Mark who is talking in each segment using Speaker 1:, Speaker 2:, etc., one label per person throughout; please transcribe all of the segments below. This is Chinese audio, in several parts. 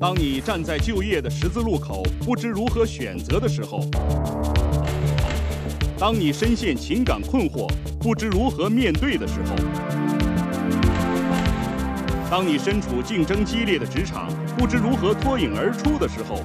Speaker 1: 当你站在就业的十字路口，不知如何选择的时候；当你深陷情感困惑，不知如何面对的时候；当你身处竞争激烈的职场，不知如何脱颖而出的时候；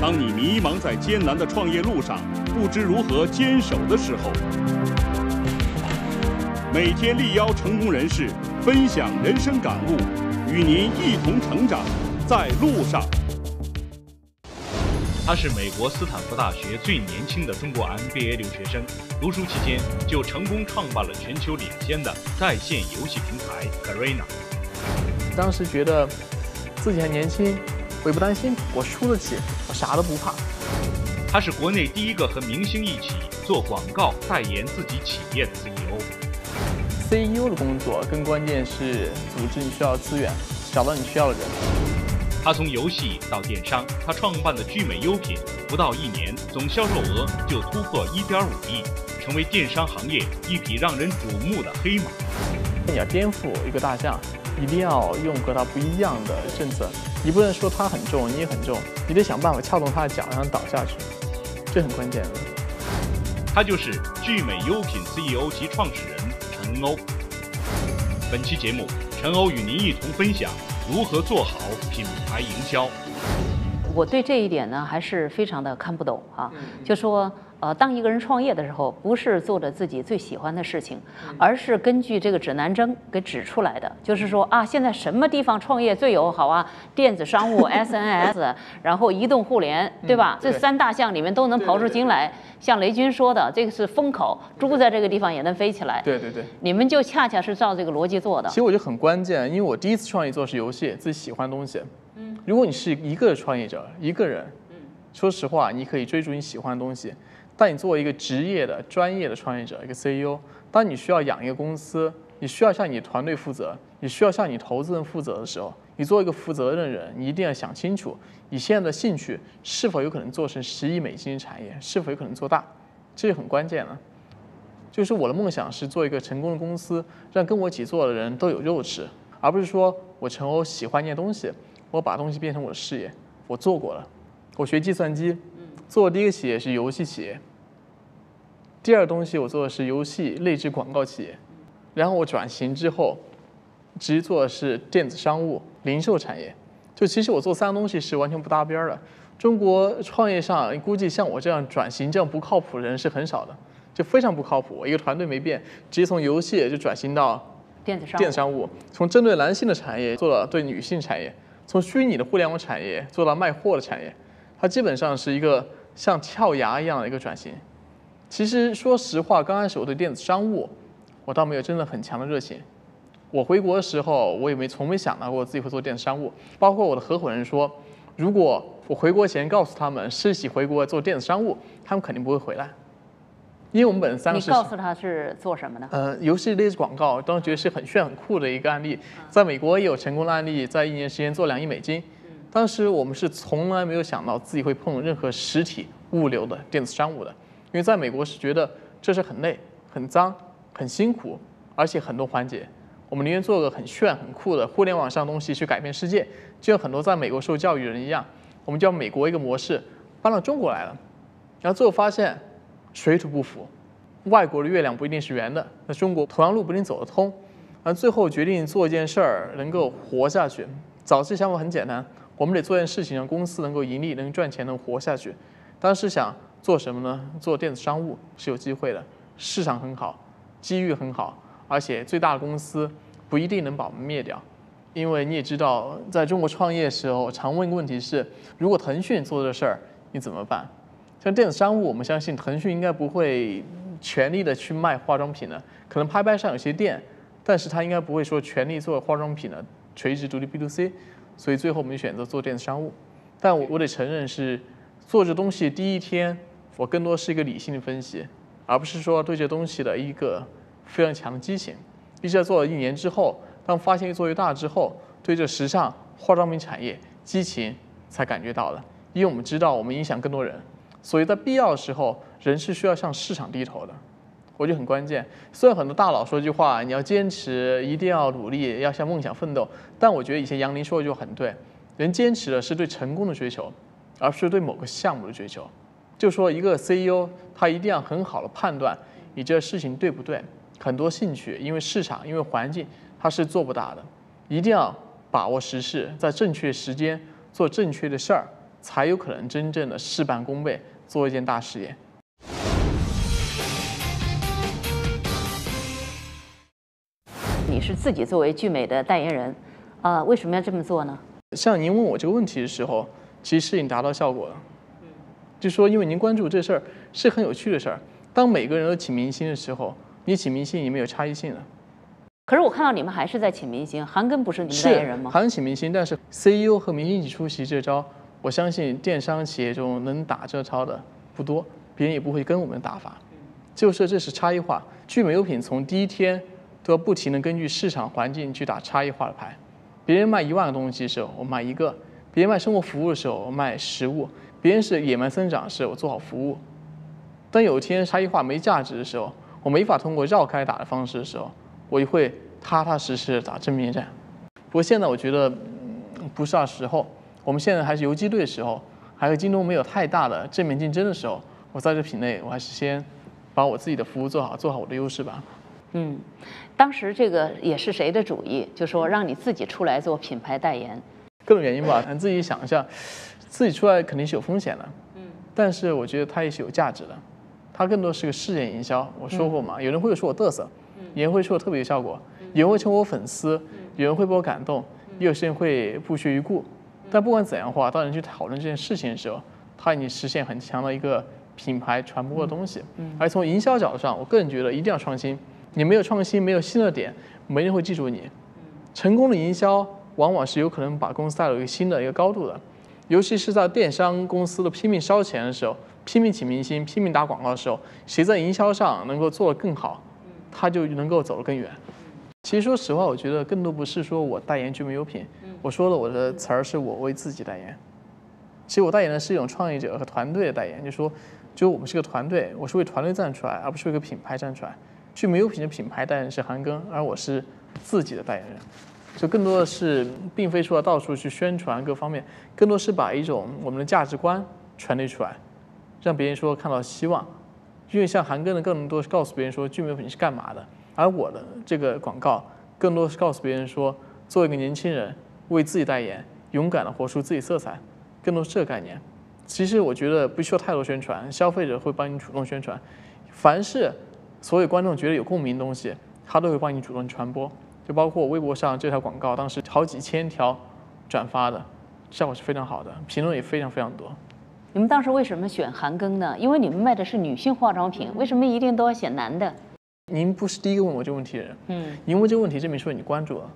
Speaker 1: 当你迷茫在艰难的创业路上，不知如何坚守的时候。每天力邀成功人士分享人生感悟，与您一同成长，在路上。
Speaker 2: 他是美国斯坦福大学最年轻的中国 MBA 留学生，读书期间就成功创办了全球领先的在线游戏平台 Garena。
Speaker 3: 当时觉得自己还年轻，我也不担心，我输得起，我啥都不怕。
Speaker 2: 他是国内第一个和明星一起做广告代言自己企业的 CEO。
Speaker 3: CEO 的工作更关键是组织你需要资源，找到你需要的人。
Speaker 2: 他从游戏到电商，他创办的聚美优品不到一年，总销售额就突破一点五亿，成为电商行业一匹让人瞩目的黑马。
Speaker 3: 你要颠覆一个大象，一定要用和它不一样的政策。你不能说它很重，你也很重，你得想办法撬动它的脚，让它倒下去，这很关键的。
Speaker 2: 他就是聚美优品 CEO 及创始人。陈欧，本期节目，陈欧与您一同分享如何做好品牌营销。
Speaker 4: 我对这一点呢，还是非常的看不懂啊，就说。呃，当一个人创业的时候，不是做着自己最喜欢的事情，而是根据这个指南针给指出来的。就是说啊，现在什么地方创业最友好啊？电子商务、SNS，然后移动互联，对吧？这三大项里面都能刨出金来。像雷军说的，这个是风口，猪在这个地方也能飞起来。
Speaker 3: 对对对，
Speaker 4: 你们就恰恰是照这个逻辑做的。
Speaker 3: 其实我觉得很关键，因为我第一次创业做是游戏，自己喜欢的东西。嗯。如果你是一个创业者，一个人，嗯，说实话，你可以追逐你喜欢的东西。当你作为一个职业的、专业的创业者，一个 CEO，当你需要养一个公司，你需要向你团队负责，你需要向你投资人负责的时候，你做一个负责任的人，你一定要想清楚，你现在的兴趣是否有可能做成十亿美金的产业，是否有可能做大，这是很关键的。就是我的梦想是做一个成功的公司，让跟我一起做的人都有肉吃，而不是说我陈欧喜欢一件东西，我把东西变成我的事业。我做过了，我学计算机，做的第一个企业是游戏企业。第二东西我做的是游戏内置广告企业，然后我转型之后，直接做的是电子商务零售产业。就其实我做三个东西是完全不搭边的。中国创业上估计像我这样转型这样不靠谱的人是很少的，就非常不靠谱。一个团队没变，直接从游戏就转型到
Speaker 4: 电子商
Speaker 3: 电子商务，从针对男性的产业做到对女性产业，从虚拟的互联网产业做到卖货的产业，它基本上是一个像跳崖一样的一个转型。其实说实话，刚开始我对电子商务，我倒没有真的很强的热情。我回国的时候，我也没从没想到过自己会做电子商务。包括我的合伙人说，如果我回国前告诉他们是喜回国做电子商务，他们肯定不会回来。因为我们本三个是。
Speaker 4: 你告诉他是做什么的？
Speaker 3: 呃，游戏类似广告，当时觉得是很炫很酷的一个案例，在美国也有成功的案例，在一年时间做两亿美金。当时我们是从来没有想到自己会碰任何实体物流的电子商务的。因为在美国是觉得这是很累、很脏、很辛苦，而且很多环节，我们宁愿做个很炫、很酷的互联网上东西去改变世界，就像很多在美国受教育的人一样，我们叫美国一个模式搬到中国来了，然后最后发现水土不服，外国的月亮不一定是圆的，那中国同样路不一定走得通，然后最后决定做一件事儿能够活下去。早期想法很简单，我们得做件事情让公司能够盈利、能赚钱、能活下去。当时想。做什么呢？做电子商务是有机会的，市场很好，机遇很好，而且最大的公司不一定能把我们灭掉，因为你也知道，在中国创业的时候，常问一个问题是：如果腾讯做这事儿，你怎么办？像电子商务，我们相信腾讯应该不会全力的去卖化妆品的，可能拍拍上有些店，但是他应该不会说全力做化妆品的垂直独立 B to C，所以最后我们选择做电子商务，但我我得承认是做这东西第一天。我更多是一个理性的分析，而不是说对这东西的一个非常强的激情。一直在做了一年之后，当发现越做越大之后，对这时尚化妆品产业激情才感觉到了。因为我们知道我们影响更多人，所以在必要的时候，人是需要向市场低头的。我觉得很关键。虽然很多大佬说一句话，你要坚持，一定要努力，要向梦想奋斗，但我觉得以前杨林说的就很对，人坚持的是对成功的追求，而不是对某个项目的追求。就说一个 CEO，他一定要很好的判断你这事情对不对，很多兴趣因为市场因为环境他是做不大的，一定要把握时势，在正确时间做正确的事儿，才有可能真正的事半功倍，做一件大事业。
Speaker 4: 你是自己作为聚美的代言人，呃，为什么要这么做呢？
Speaker 3: 像您问我这个问题的时候，其实已经达到效果了。就说因为您关注这事儿是很有趣的事儿。当每个人都请明星的时候，你请明星也没有差异性的。
Speaker 4: 可是我看到你们还是在请明星，韩庚不是你们代言人吗？
Speaker 3: 韩庚请明星，但是 CEO 和明星一起出席这招，我相信电商企业中能打这招的不多，别人也不会跟我们打法。就是这是差异化。聚美优品从第一天都要不停的根据市场环境去打差异化的牌。别人卖一万个东西的时候，我卖一个；别人卖生活服务的时候，我卖食物；别人是野蛮生长时，我做好服务。当有一天差异化没价值的时候，我没法通过绕开打的方式的时候，我就会踏踏实实打正面战。不过现在我觉得不是时候，我们现在还是游击队的时候，还有京东没有太大的正面竞争的时候，我在这品类我还是先把我自己的服务做好，做好我的优势吧。
Speaker 4: 嗯，当时这个也是谁的主意？就说让你自己出来做品牌代言，
Speaker 3: 各种原因吧。咱自己想一下，自己出来肯定是有风险的。嗯，但是我觉得它也是有价值的。它更多是个事件营销。我说过嘛，有人会说我嘚瑟，有人会说我特别有效果，有人会成为我粉丝，有人会被我感动，也有些人会不屑一顾。但不管怎样的话，当人去讨论这件事情的时候，它已经实现很强的一个品牌传播的东西。嗯，而从营销角度上，我个人觉得一定要创新。你没有创新，没有新的点，没人会记住你。成功的营销往往是有可能把公司带到一个新的一个高度的，尤其是在电商公司的拼命烧钱的时候，拼命请明星，拼命打广告的时候，谁在营销上能够做得更好，他就能够走得更远。其实说实话，我觉得更多不是说我代言聚美优品，我说的我的词儿是我为自己代言。其实我代言的是一种创业者和团队的代言，就说，就我们是个团队，我是为团队站出来，而不是为个品牌站出来。聚美优品的品牌代言人是韩庚，而我是自己的代言人，就更多的是，并非说要到处去宣传各方面，更多是把一种我们的价值观传递出来，让别人说看到希望。因为像韩庚的更多是告诉别人说聚美优品是干嘛的，而我的这个广告更多是告诉别人说，作为一个年轻人为自己代言，勇敢的活出自己色彩，更多是这个概念。其实我觉得不需要太多宣传，消费者会帮你主动宣传，凡是。所有观众觉得有共鸣的东西，他都会帮你主动传播，就包括微博上这条广告，当时好几千条转发的，效果是非常好的，评论也非常非常多。
Speaker 4: 你们当时为什么选韩庚呢？因为你们卖的是女性化妆品，为什么一定都要选男的？
Speaker 3: 您不是第一个问我这个问题的人，嗯，您问这个问题证明说你关注了，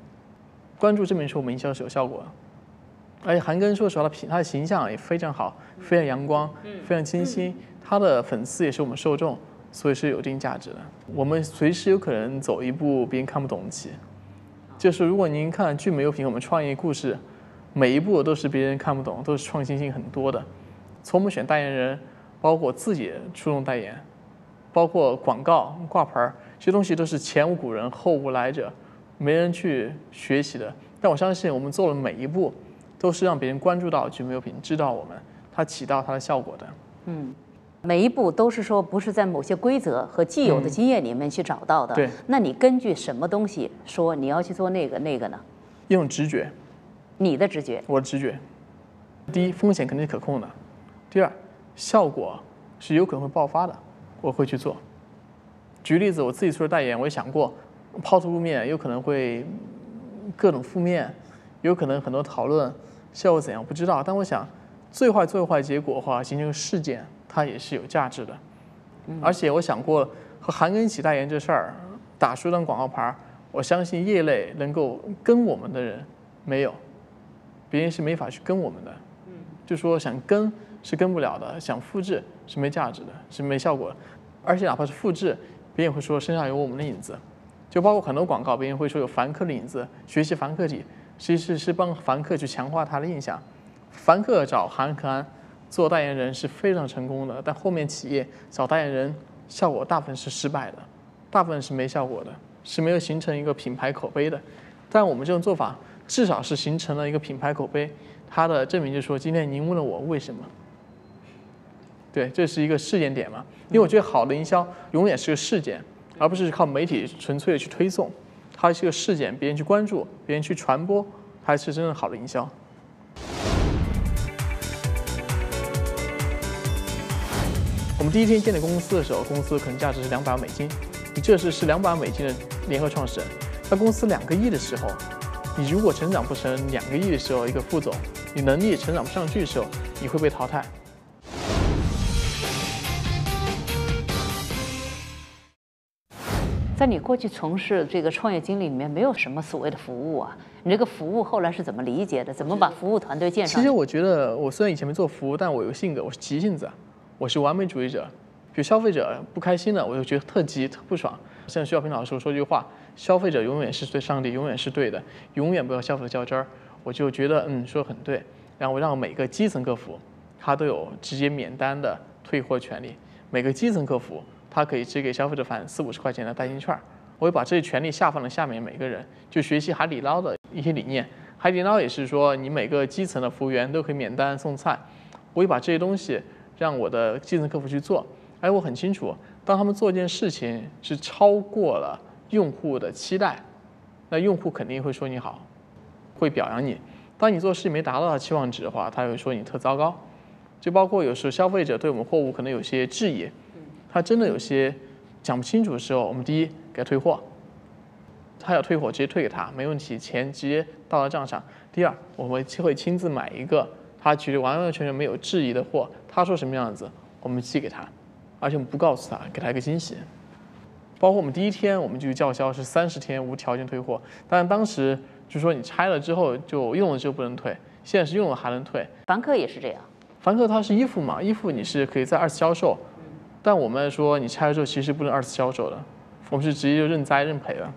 Speaker 3: 关注证明说我们营销是有效果的，而且韩庚说实话，他品他的形象也非常好，非常阳光，非常清新，他的粉丝也是我们受众。所以是有一定价值的。我们随时有可能走一步别人看不懂的棋，就是如果您看聚美优品，我们创业故事，每一步都是别人看不懂，都是创新性很多的。从我们选代言人，包括自己出动代言，包括广告挂牌儿，这些东西都是前无古人后无来者，没人去学习的。但我相信我们做的每一步，都是让别人关注到聚美优品，知道我们，它起到它的效果的。嗯。
Speaker 4: 每一步都是说不是在某些规则和既有的经验里面去找到的。
Speaker 3: 对。
Speaker 4: 那你根据什么东西说你要去做那个那个呢？
Speaker 3: 用直觉。
Speaker 4: 你的直觉。
Speaker 3: 我的直觉。第一，风险肯定是可控的；第二，效果是有可能会爆发的，我会去做。举例子，我自己做代言，我也想过，抛头露面有可能会各种负面，有可能很多讨论，效果怎样不知道。但我想，最坏最坏结果的话，形成事件。它也是有价值的，而且我想过和韩庚一起代言这事儿，打出一张广告牌儿，我相信业内能够跟我们的人没有，别人是没法去跟我们的，就说想跟是跟不了的，想复制是没价值的，是没效果。的，而且哪怕是复制，别人会说身上有我们的影子，就包括很多广告，别人会说有凡客的影子，学习凡客体，其实是帮凡客去强化他的印象，凡客找韩可安。做代言人是非常成功的，但后面企业找代言人效果大部分是失败的。大部分是没效果的，是没有形成一个品牌口碑的。但我们这种做法至少是形成了一个品牌口碑，它的证明就是说，今天您问了我为什么？对，这是一个事件点嘛？因为我觉得好的营销永远是个事件，而不是靠媒体纯粹的去推送，它是个事件，别人去关注，别人去传播，才是真正好的营销。我们第一天建立公司的时候，公司可能价值是两百万美金，你这是是两百万美金的联合创始人。当公司两个亿的时候，你如果成长不成两个亿的时候，一个副总，你能力成长不上去的时候，你会被淘汰。
Speaker 4: 在你过去从事这个创业经历里面，没有什么所谓的服务啊？你这个服务后来是怎么理解的？怎么把服务团队建上？
Speaker 3: 其实我觉得，我虽然以前没做服务，但我有性格，我是急性子。我是完美主义者，比如消费者不开心了，我就觉得特急特不爽。像徐小平老师说句话：“消费者永远是对上帝，永远是对的，永远不要消费者较真儿。”我就觉得嗯说的很对。然后我让每个基层客服，他都有直接免单的退货权利。每个基层客服，他可以直接给消费者返四五十块钱的代金券儿。我会把这些权利下放到下面每个人，就学习海底捞的一些理念。海底捞也是说，你每个基层的服务员都可以免单送菜。我会把这些东西。让我的基层客服去做，而我很清楚，当他们做一件事情是超过了用户的期待，那用户肯定会说你好，会表扬你。当你做事没达到他期望值的话，他会说你特糟糕。就包括有时候消费者对我们货物可能有些质疑，他真的有些讲不清楚的时候，我们第一给他退货，他要退货直接退给他，没问题，钱直接到了账上。第二，我们会亲自买一个。他觉得完完全全没有质疑的货，他说什么样子，我们寄给他，而且我们不告诉他，给他一个惊喜。包括我们第一天我们就叫嚣是三十天无条件退货，但当时就说你拆了之后就用了就不能退，现在是用了还能退。
Speaker 4: 凡客也是这样，
Speaker 3: 凡客它是衣服嘛，衣服你是可以在二次销售，但我们说你拆了之后其实不能二次销售的，我们是直接就认栽认赔的。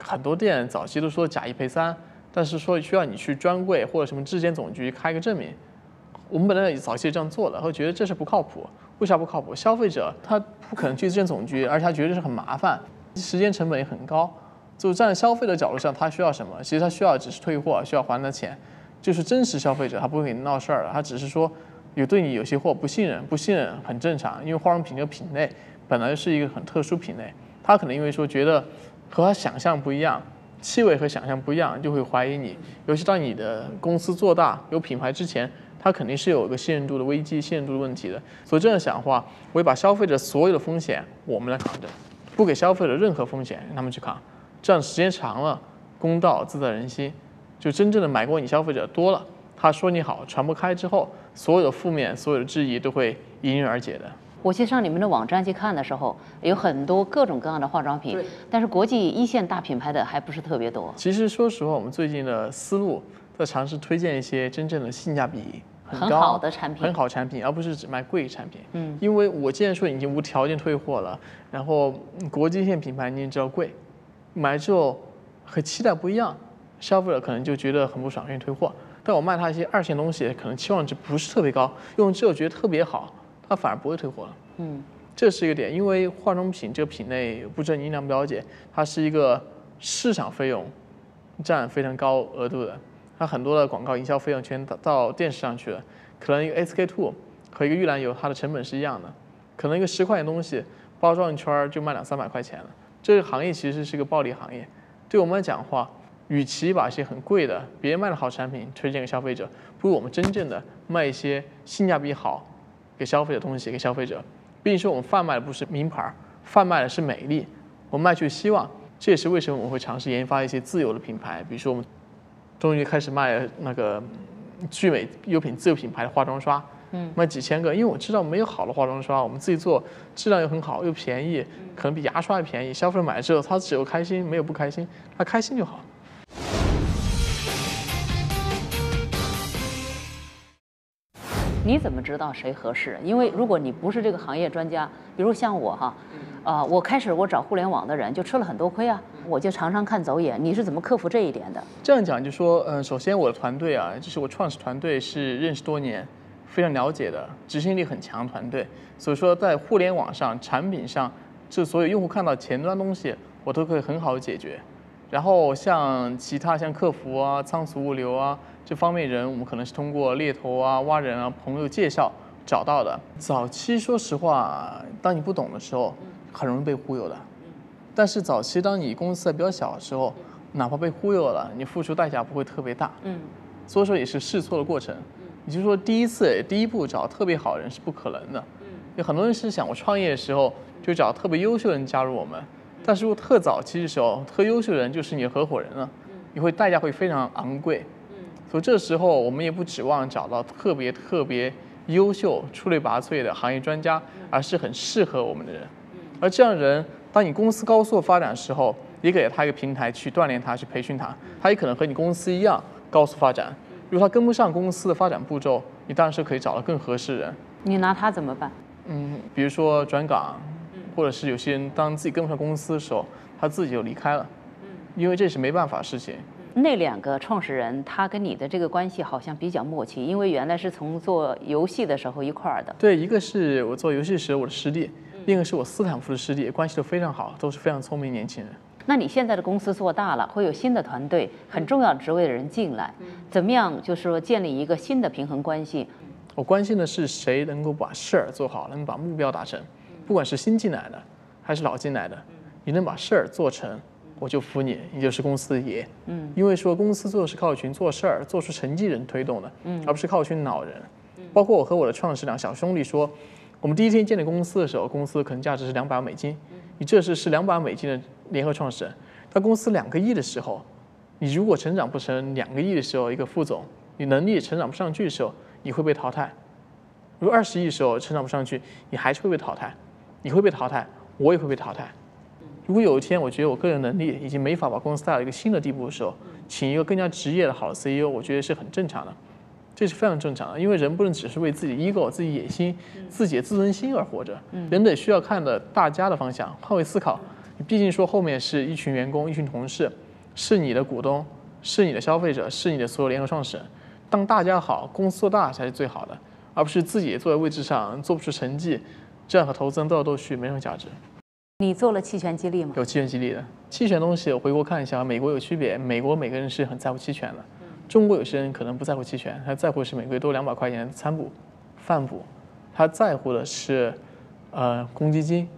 Speaker 3: 很多店早期都说假一赔三，但是说需要你去专柜或者什么质检总局开个证明。我们本来早期这样做的，会觉得这是不靠谱。为啥不靠谱？消费者他不可能去质检总局，而且他觉得是很麻烦，时间成本也很高。就站在消费者角度上，他需要什么？其实他需要只是退货，需要还的钱。就是真实消费者，他不会给你闹事儿的，他只是说有对你有些货不信任，不信任很正常。因为化妆品这个品类本来是一个很特殊品类，他可能因为说觉得和他想象不一样，气味和想象不一样，就会怀疑你。尤其当你的公司做大有品牌之前。它肯定是有一个信任度的危机、信任度的问题的。所以这样想的话，我会把消费者所有的风险我们来扛着，不给消费者任何风险让他们去扛。这样时间长了，公道自在人心，就真正的买过你消费者多了，他说你好，传播开之后，所有的负面、所有的质疑都会迎刃而解的。
Speaker 4: 我去上你们的网站去看的时候，有很多各种各样的化妆品，但是国际一线大品牌的还不是特别多。
Speaker 3: 其实说实话，我们最近的思路。在尝试推荐一些真正的性价比
Speaker 4: 很好的产品，
Speaker 3: 很好产品，而不是只卖贵产品。嗯，因为我既然说已经无条件退货了，然后国际线品牌你也知道贵，买之后和期待不一样，消费者可能就觉得很不爽，愿意退货。但我卖他一些二线东西，可能期望值不是特别高，用之后觉得特别好，他反而不会退货了。嗯，这是一个点，因为化妆品这个品类，不知道你了不了解，它是一个市场费用占非常高额度的。它很多的广告营销费用全到到电视上去了，可能一个 SK two 和一个玉兰油，它的成本是一样的，可能一个十块钱东西包装一圈就卖两三百块钱了。这个行业其实是个暴利行业。对我们来讲的话，与其把一些很贵的别人卖的好产品推荐给消费者，不如我们真正的卖一些性价比好给消费者东西给消费者。毕竟说我们贩卖的不是名牌，贩卖的是美丽，我们卖去希望。这也是为什么我们会尝试研发一些自有的品牌，比如说我们。终于开始卖那个聚美优品自有品牌的化妆刷，嗯，卖几千个，因为我知道没有好的化妆刷，我们自己做质量又很好，又便宜，可能比牙刷还便宜。消费者买了之后，他只有开心，没有不开心，他开心就好。
Speaker 4: 你怎么知道谁合适？因为如果你不是这个行业专家，比如像我哈。啊，我开始我找互联网的人就吃了很多亏啊，我就常常看走眼。你是怎么克服这一点的？
Speaker 3: 这样讲就说，嗯，首先我的团队啊，就是我创始团队是认识多年，非常了解的，执行力很强团队。所以说在互联网上产品上这所有用户看到前端东西，我都可以很好的解决。然后像其他像客服啊、仓储物流啊这方面人，我们可能是通过猎头啊、挖人啊、朋友介绍找到的。早期说实话，当你不懂的时候，很容易被忽悠的。但是早期当你公司还比较小的时候，哪怕被忽悠了，你付出代价不会特别大。
Speaker 4: 嗯，
Speaker 3: 所以说也是试错的过程。也就是说，第一次第一步找特别好的人是不可能的。
Speaker 4: 嗯，
Speaker 3: 有很多人是想我创业的时候就找特别优秀的人加入我们。但是如果特早期的时候，特优秀的人就是你的合伙人了，你会代价会非常昂贵。所以这时候我们也不指望找到特别特别优秀、出类拔萃的行业专家，而是很适合我们的人。而这样的人，当你公司高速发展的时候，也给了他一个平台去锻炼他、去培训他。他也可能和你公司一样高速发展。如果他跟不上公司的发展步骤，你当然是可以找到更合适的人。
Speaker 4: 你拿他怎么办？
Speaker 3: 嗯，比如说转岗。或者是有些人当自己跟不上公司的时候，他自己就离开了，因为这是没办法事情。
Speaker 4: 那两个创始人，他跟你的这个关系好像比较默契，因为原来是从做游戏的时候一块儿的。
Speaker 3: 对，一个是我做游戏时我的师弟，另一个是我斯坦福的师弟，关系都非常好，都是非常聪明年轻人。
Speaker 4: 那你现在的公司做大了，会有新的团队、很重要职位的人进来，怎么样？就是说建立一个新的平衡关系。
Speaker 3: 我关心的是谁能够把事儿做好，能把目标达成。不管是新进来的还是老进来的，你能把事儿做成，我就服你，你就是公司的爷。嗯，因为说公司做的是靠一群做事儿、做出成绩人推动的，嗯，而不是靠一群老人。包括我和我的创始两小兄弟说，我们第一天建立公司的时候，公司可能价值是两百万美金，你这是是两百万美金的联合创始人。当公司两个亿的时候，你如果成长不成两个亿的时候，一个副总，你能力成长不上去的时候，你会被淘汰。如果二十亿的时候成长不上去，你还是会被淘汰。你会被淘汰，我也会被淘汰。如果有一天我觉得我个人能力已经没法把公司带到一个新的地步的时候，请一个更加职业的好的 CEO，我觉得是很正常的，这是非常正常的。因为人不能只是为自己 ego、自己野心、自己的自尊心而活着，人得需要看的大家的方向，换位思考。你毕竟说后面是一群员工、一群同事，是你的股东，是你的消费者，是你的所有联合创始人。当大家好，公司做大才是最好的，而不是自己坐在位置上做不出成绩。这样和投资人斗来斗去没什么价值。
Speaker 4: 你做了期权激励吗？
Speaker 3: 有期权激励的。期权东西我回国看一下，美国有区别。美国每个人是很在乎期权的，中国有些人可能不在乎期权，他在乎是每个月多两百块钱的餐补、饭补，他在乎的是呃公积金、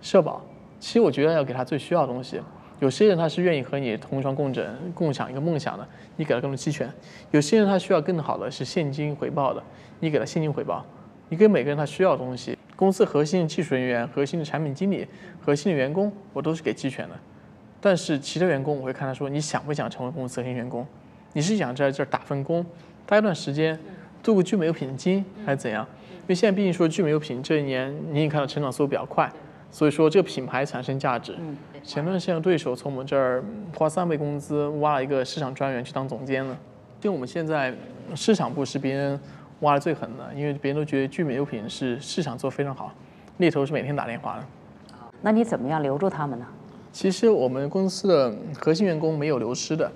Speaker 3: 社保。其实我觉得要给他最需要的东西。有些人他是愿意和你同床共枕、共享一个梦想的，你给他更多期权；有些人他需要更好的是现金回报的，你给他现金回报。你给每个人他需要的东西。公司核心技术人员、核心的产品经理、核心的员工，我都是给期权的。但是其他员工，我会看他说你想不想成为公司核心员工？你是想在这儿打份工，待一段时间，做个聚美优品的金，还是怎样？因为现在毕竟说聚美优品这一年你也看到成长速度比较快，所以说这个品牌产生价值。前段时间对手从我们这儿花三倍工资挖了一个市场专员去当总监了。就我们现在市场部是别人。挖的最狠的，因为别人都觉得聚美优品是市场做非常好，猎头是每天打电话的。
Speaker 4: 那你怎么样留住他们呢？
Speaker 3: 其实我们公司的核心员工没有流失的，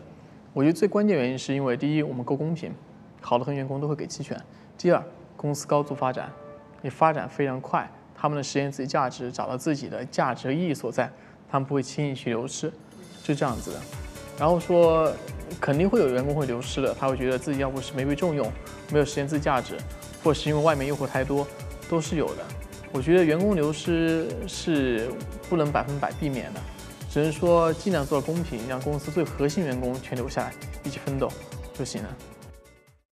Speaker 3: 我觉得最关键原因是因为第一我们够公平，好的核心员工都会给期权；第二公司高速发展，也发展非常快，他们的实现自己价值，找到自己的价值和意义所在，他们不会轻易去流失，就这样子的。然后说。肯定会有员工会流失的，他会觉得自己要不是没被重用，没有实现自己价值，或是因为外面诱惑太多，都是有的。我觉得员工流失是不能百分百避免的，只能说尽量做到公平，让公司最核心员工全留下来，一起奋斗就行了。